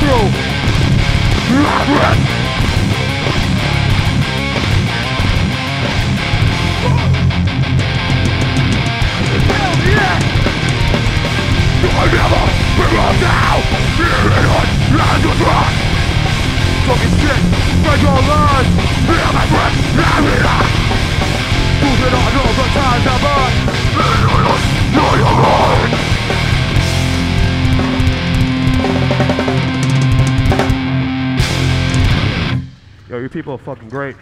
go. Hell yeah! I never belong now! Idiot! Land of wrong! Fucking shit! Spread your lies! Hear my breath! Now Yo, your people are fucking great.